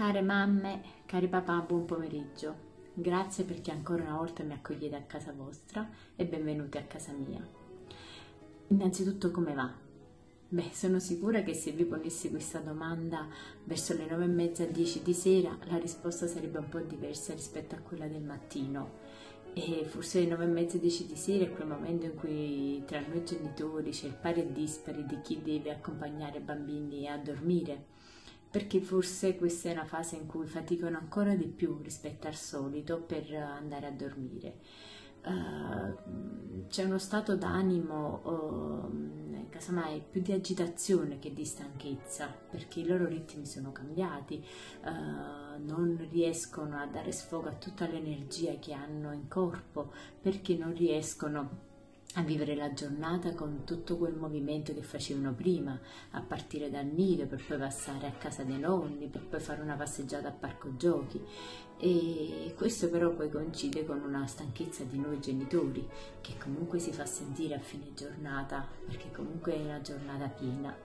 Care mamme, cari papà, buon pomeriggio. Grazie perché ancora una volta mi accogliete a casa vostra e benvenuti a casa mia. Innanzitutto come va? Beh, sono sicura che se vi ponessi questa domanda verso le nove e mezza, dieci di sera, la risposta sarebbe un po' diversa rispetto a quella del mattino. E forse le nove e mezza, dieci di sera è quel momento in cui tra noi genitori c'è il pari e dispari di chi deve accompagnare i bambini a dormire perché forse questa è una fase in cui faticano ancora di più rispetto al solito per andare a dormire. Uh, c'è uno stato d'animo, uh, casomai più di agitazione che di stanchezza, perché i loro ritmi sono cambiati, uh, non riescono a dare sfogo a tutta l'energia che hanno in corpo, perché non riescono a vivere la giornata con tutto quel movimento che facevano prima, a partire dal nido per poi passare a casa dei nonni, per poi fare una passeggiata a parco giochi. E questo però poi coincide con una stanchezza di noi genitori, che comunque si fa sentire a fine giornata, perché comunque è una giornata piena.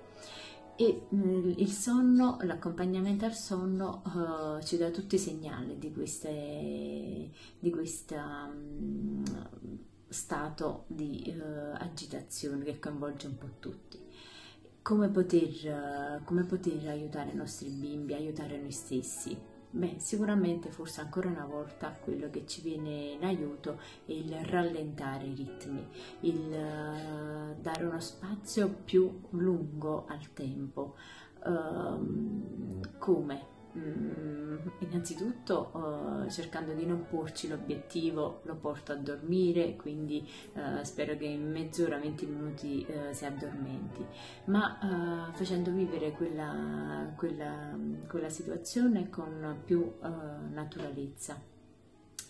E mm, il sonno, l'accompagnamento al sonno uh, ci dà tutti i segnali di, queste, di questa um, stato di eh, agitazione che coinvolge un po' tutti. Come poter, eh, come poter aiutare i nostri bimbi, aiutare noi stessi? Beh, sicuramente forse ancora una volta quello che ci viene in aiuto è il rallentare i ritmi, il uh, dare uno spazio più lungo al tempo. Uh, come? Mm, innanzitutto uh, cercando di non porci l'obiettivo lo porto a dormire quindi uh, spero che in mezz'ora 20 minuti uh, si addormenti. Ma facendo vivere quella, quella, quella, situazione con più naturalezza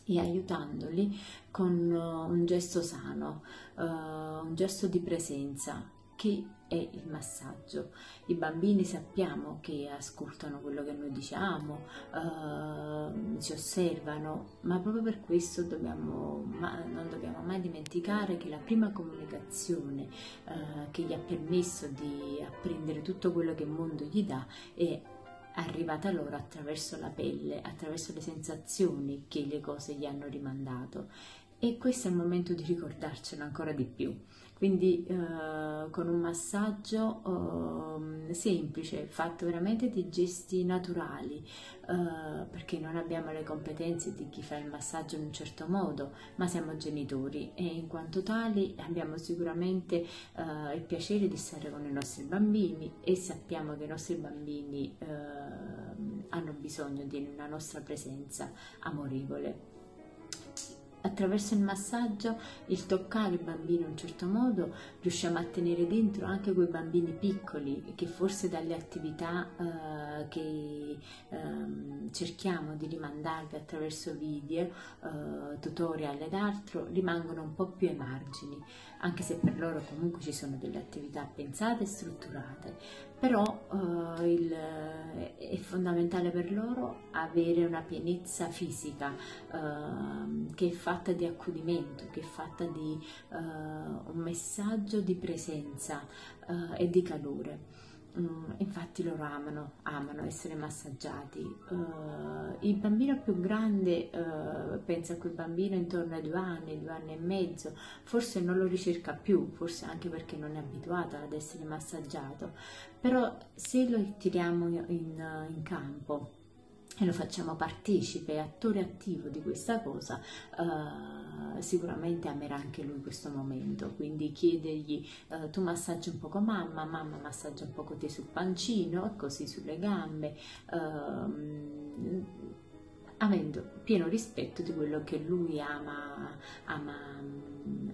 e aiutandoli con un gesto sano, un gesto di presenza che è il massaggio. I bambini sappiamo che ascoltano quello che noi diciamo, uh, ci osservano, ma proprio per questo dobbiamo, ma, non dobbiamo mai dimenticare che la prima comunicazione uh, che gli ha permesso di apprendere tutto quello che il mondo gli dà è arrivata loro attraverso la pelle, attraverso le sensazioni che le cose gli hanno rimandato. E questo è il momento di ricordarcelo ancora di più. Quindi eh, con un massaggio eh, semplice, fatto veramente di gesti naturali, eh, perché non abbiamo le competenze di chi fa il massaggio in un certo modo, ma siamo genitori e in quanto tali abbiamo sicuramente eh, il piacere di stare con i nostri bambini e sappiamo che i nostri bambini eh, hanno bisogno di una nostra presenza amorevole attraverso il massaggio, il toccare il bambino in un certo modo, riusciamo a tenere dentro anche quei bambini piccoli che forse dalle attività eh, che eh, cerchiamo di rimandarvi attraverso video, eh, tutorial ed altro, rimangono un po' più ai margini, anche se per loro comunque ci sono delle attività pensate e strutturate, però eh, il, è fondamentale per loro avere una pienezza fisica eh, che è fatta di accudimento, che è fatta di eh, un messaggio di presenza eh, e di calore. Mm, infatti loro amano, amano essere massaggiati. Uh, il bambino più grande uh, pensa a quel bambino intorno ai due anni, due anni e mezzo, forse non lo ricerca più, forse anche perché non è abituato ad essere massaggiato, però se lo tiriamo in, in campo e lo facciamo partecipe, attore attivo di questa cosa, uh, sicuramente amerà anche lui questo momento. Quindi chiedergli uh, tu massaggi un poco mamma, mamma massaggia un poco te sul pancino così sulle gambe. Uh, avendo pieno rispetto di quello che lui ama, ama,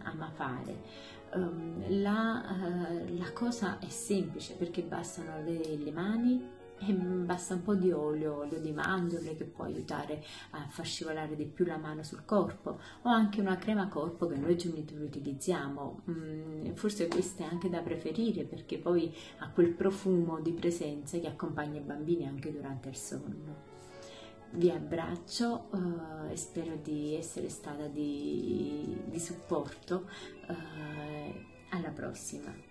ama fare. Um, la, uh, la, cosa è semplice perché bastano le, le mani e basta un po' di olio, olio di mandorle che può aiutare a far scivolare di più la mano sul corpo o anche una crema corpo che noi genitori utilizziamo. Mm, forse questa è anche da preferire perché poi ha quel profumo di presenza che accompagna i bambini anche durante il sonno. Vi abbraccio uh, e spero di essere stata di, di supporto. Uh, alla prossima!